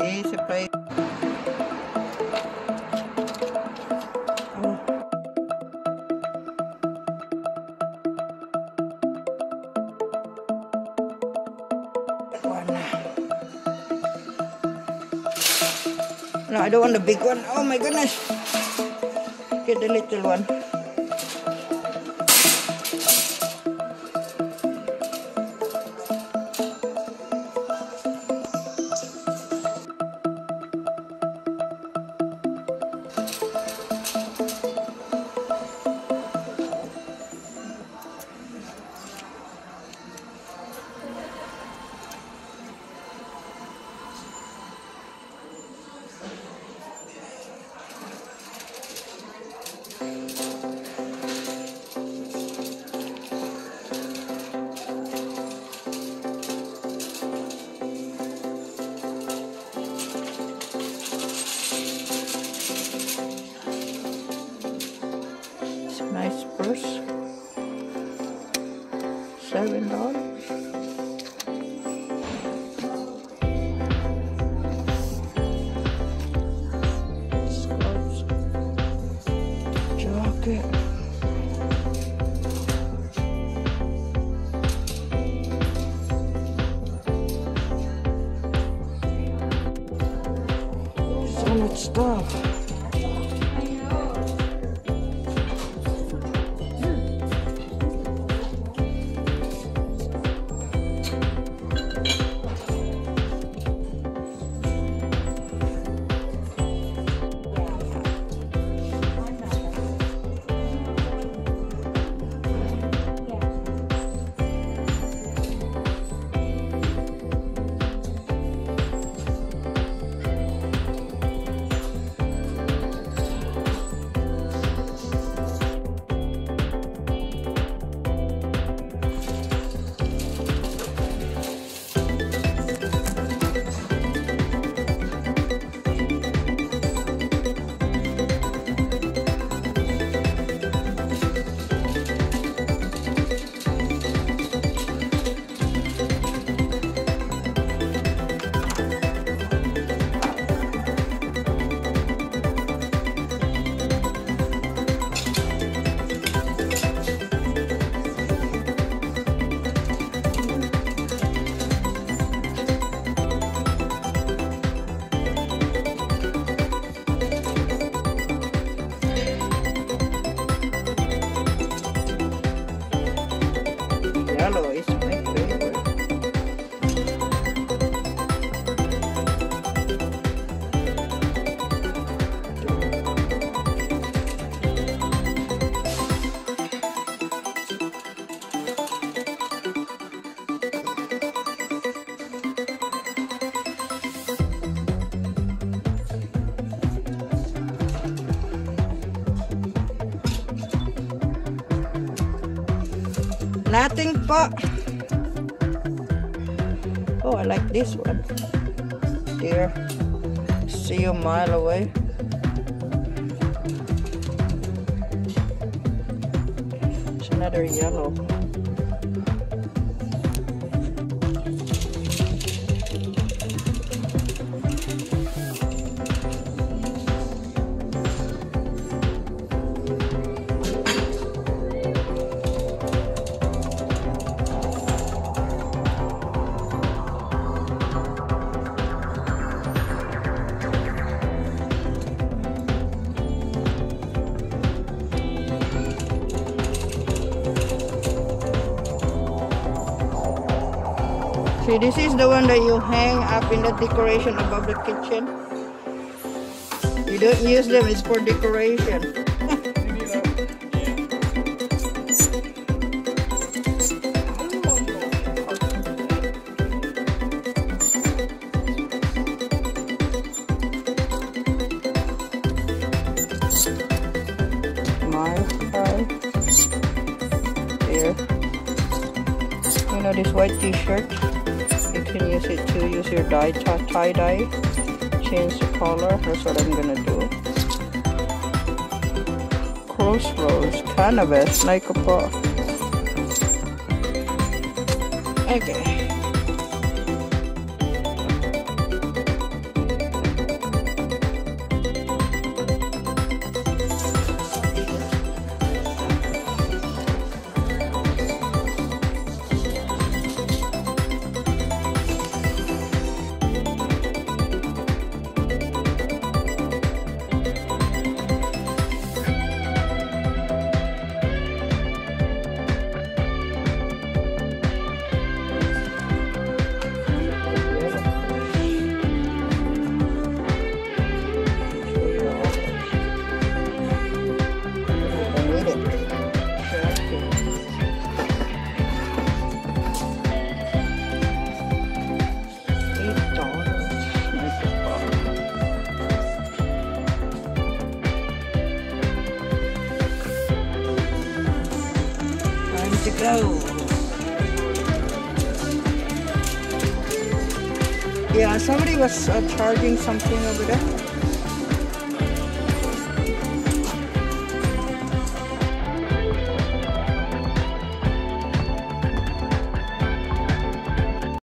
One. No, I don't want the big one. Oh my goodness. Get the little one. Nice purse. Seven dollars. Much stuff. Nothing po. Oh, I like this one. Here. see you a mile away. It's another yellow. See, this is the one that you hang up in the decoration above the kitchen. You don't use them, it's for decoration. My eye. Here. You know this white t-shirt? Can use it to use your dye, tie, dye. Change the color. That's what I'm gonna do. Crossroads, cannabis, like a. Okay. To go. Yeah, somebody was uh, charging something over there.